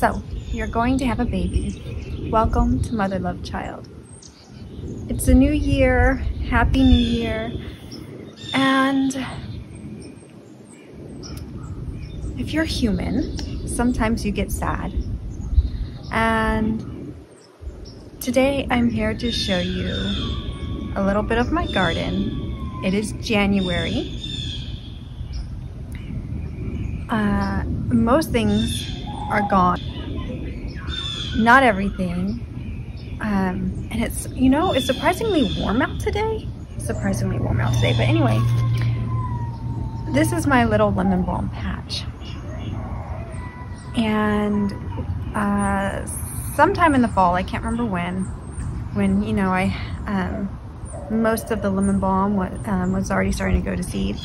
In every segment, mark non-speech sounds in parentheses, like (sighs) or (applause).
So, you're going to have a baby. Welcome to Mother Love Child. It's a new year, happy new year. And if you're human, sometimes you get sad. And today I'm here to show you a little bit of my garden. It is January. Uh, most things are gone. Not everything. Um, and it's, you know, it's surprisingly warm out today. Surprisingly warm out today. But anyway, this is my little lemon balm patch. And uh, sometime in the fall, I can't remember when, when, you know, I, um, most of the lemon balm was, um, was already starting to go to seed.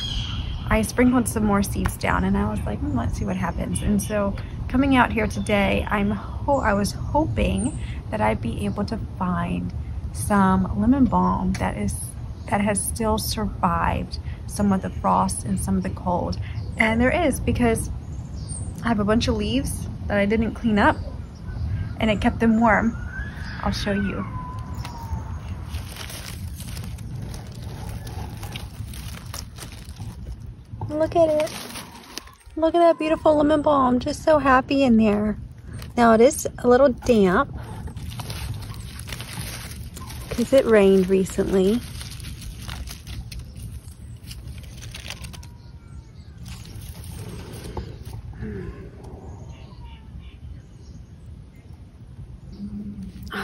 I sprinkled some more seeds down and I was like, hmm, let's see what happens. And so coming out here today, I'm I was hoping that I'd be able to find some lemon balm that is that has still survived some of the frost and some of the cold. And there is because I have a bunch of leaves that I didn't clean up and it kept them warm. I'll show you. Look at it. Look at that beautiful lemon balm. Just so happy in there. Now it is a little damp because it rained recently. (sighs)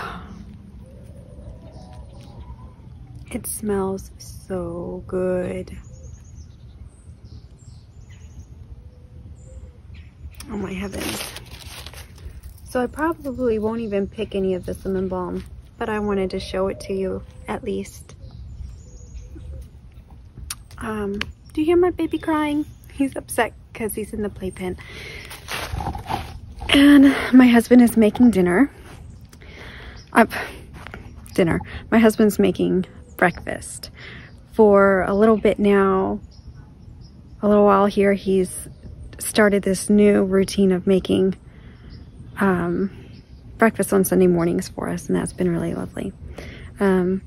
It smells so good. Oh my heavens. So I probably won't even pick any of the lemon balm, but I wanted to show it to you at least. Um, do you hear my baby crying? He's upset because he's in the playpen. And my husband is making dinner. Uh, dinner. My husband's making breakfast. For a little bit now, a little while here, he's started this new routine of making um, breakfast on Sunday mornings for us, and that's been really lovely. Um,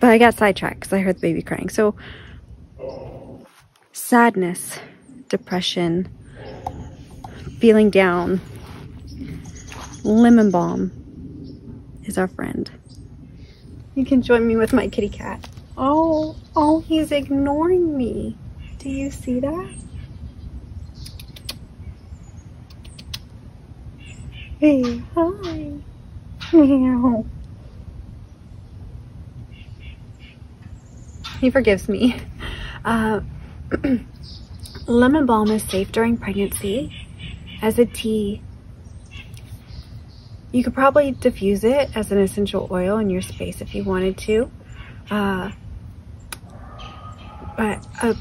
but I got sidetracked because I heard the baby crying. So, sadness, depression, feeling down, lemon balm is our friend. You can join me with my kitty cat. Oh, oh, he's ignoring me. Do you see that? Hey, hi. Meow. (laughs) He forgives me. Uh, (clears throat) lemon balm is safe during pregnancy as a tea you could probably diffuse it as an essential oil in your space if you wanted to. Uh, but a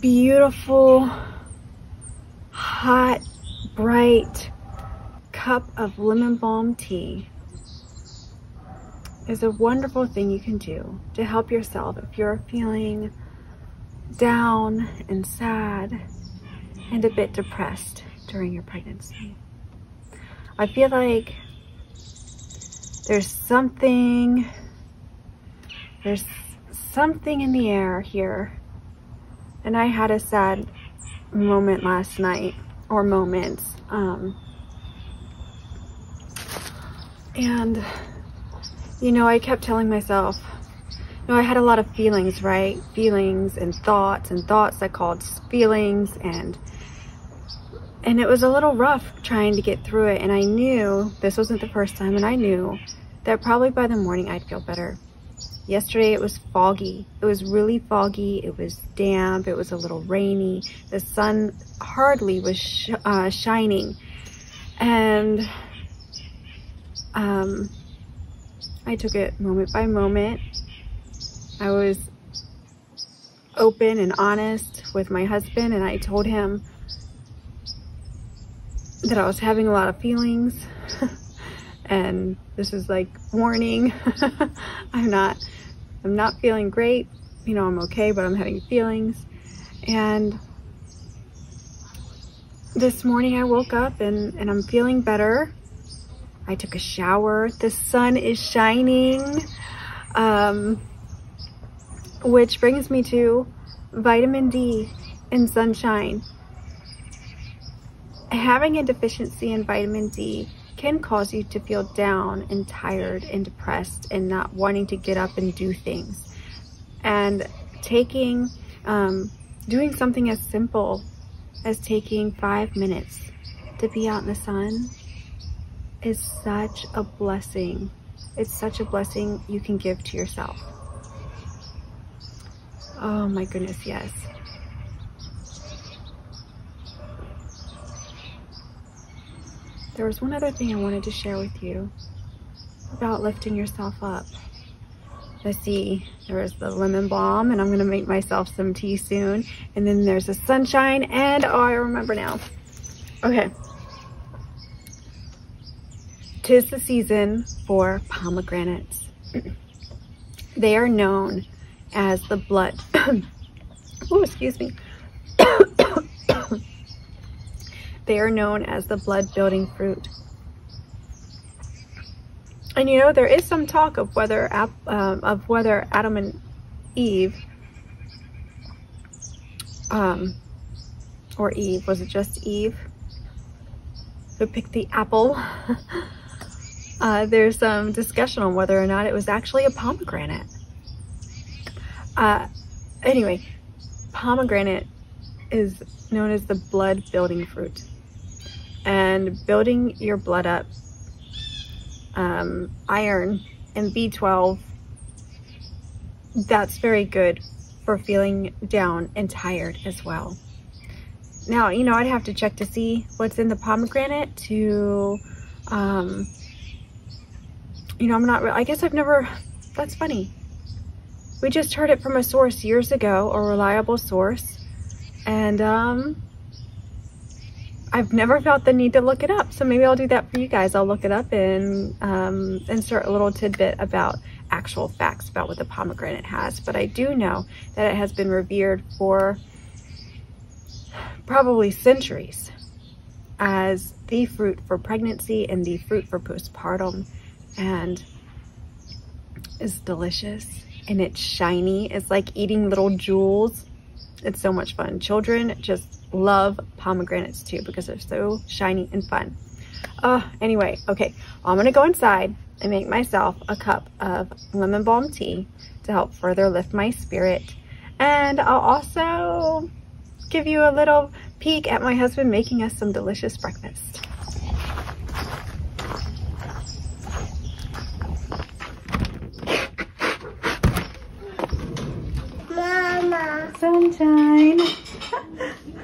beautiful, hot, bright cup of lemon balm tea is a wonderful thing you can do to help yourself if you're feeling down and sad and a bit depressed during your pregnancy. I feel like there's something, there's something in the air here. And I had a sad moment last night, or moments. Um, and, you know, I kept telling myself, you know, I had a lot of feelings, right? Feelings and thoughts and thoughts that called feelings and and it was a little rough trying to get through it and I knew this wasn't the first time and I knew that probably by the morning I'd feel better. Yesterday it was foggy. It was really foggy. It was damp. It was a little rainy. The sun hardly was sh uh, shining. And um, I took it moment by moment. I was open and honest with my husband and I told him that I was having a lot of feelings (laughs) and this is like warning (laughs) i'm not i'm not feeling great you know i'm okay but i'm having feelings and this morning I woke up and, and I'm feeling better. I took a shower. The sun is shining. Um, which brings me to vitamin D and sunshine. Having a deficiency in vitamin D can cause you to feel down and tired and depressed and not wanting to get up and do things. And taking, um, doing something as simple as taking five minutes to be out in the sun is such a blessing. It's such a blessing you can give to yourself. Oh my goodness, yes. There was one other thing I wanted to share with you about lifting yourself up. Let's see, there was the lemon balm and I'm gonna make myself some tea soon. And then there's the sunshine and oh, I remember now. Okay. Tis the season for pomegranates. (clears throat) they are known as the blood. (coughs) oh, excuse me. (coughs) they are known as the blood building fruit. And you know, there is some talk of whether um, of whether Adam and Eve, um, or Eve, was it just Eve who picked the apple? (laughs) uh, there's some discussion on whether or not it was actually a pomegranate. Uh, anyway, pomegranate is known as the blood building fruit. And building your blood up um, iron and B12, that's very good for feeling down and tired as well. Now, you know, I'd have to check to see what's in the pomegranate to, um, you know, I'm not, I guess I've never, that's funny. We just heard it from a source years ago, a reliable source, and um, I've never felt the need to look it up. So maybe I'll do that for you guys. I'll look it up and um, insert a little tidbit about actual facts about what the pomegranate has. But I do know that it has been revered for probably centuries as the fruit for pregnancy and the fruit for postpartum and is delicious and it's shiny. It's like eating little jewels. It's so much fun. Children just love pomegranates too because they're so shiny and fun. Uh, anyway, okay, I'm gonna go inside and make myself a cup of lemon balm tea to help further lift my spirit. And I'll also give you a little peek at my husband making us some delicious breakfast. Mama. Sunshine.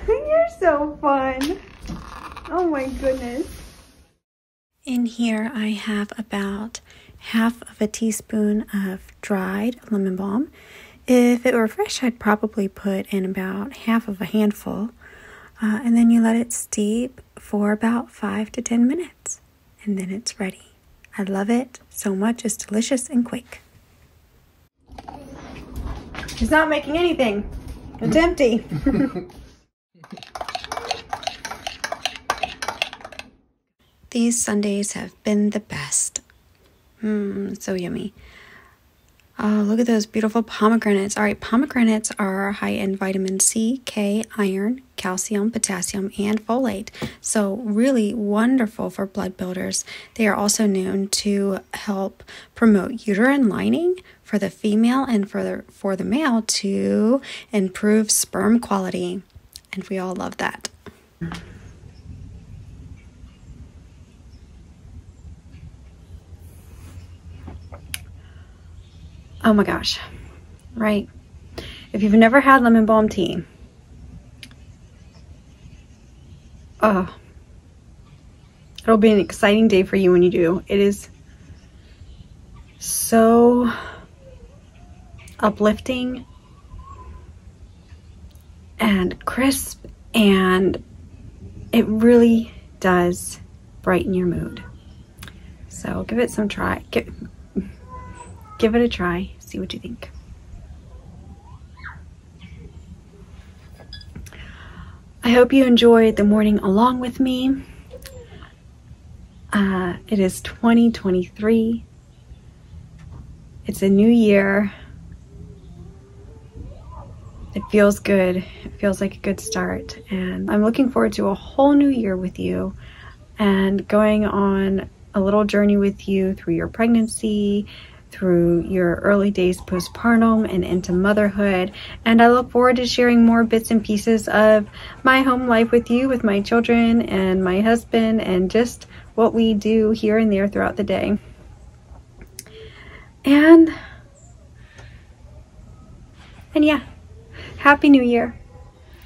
You're so fun. Oh my goodness. In here I have about half of a teaspoon of dried lemon balm. If it were fresh, I'd probably put in about half of a handful. Uh, and then you let it steep for about five to 10 minutes. And then it's ready. I love it so much. It's delicious and quick. She's not making anything. It's empty. (laughs) These Sundays have been the best. Mmm, so yummy. Oh, look at those beautiful pomegranates. All right, pomegranates are high in vitamin C, K, iron, calcium, potassium, and folate. So, really wonderful for blood builders. They are also known to help promote uterine lining for the female and for the, for the male to improve sperm quality. And we all love that. Oh my gosh, right? If you've never had lemon balm tea, oh, it'll be an exciting day for you when you do. It is so uplifting and crisp and it really does brighten your mood. So give it some try. Give, give it a try, see what you think. I hope you enjoyed the morning along with me. Uh, it is 2023. It's a new year. It feels good. It feels like a good start. And I'm looking forward to a whole new year with you and going on a little journey with you through your pregnancy, through your early days postpartum and into motherhood. And I look forward to sharing more bits and pieces of my home life with you, with my children and my husband, and just what we do here and there throughout the day. And, and yeah, Happy New Year.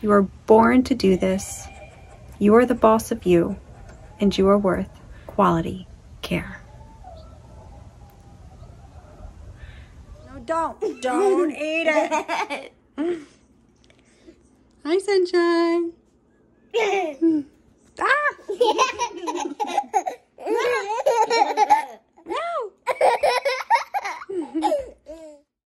You are born to do this. You are the boss of you, and you are worth quality care. Don't. (laughs) Don't eat it. Hi, Sunshine. (laughs) ah! (laughs) no! no.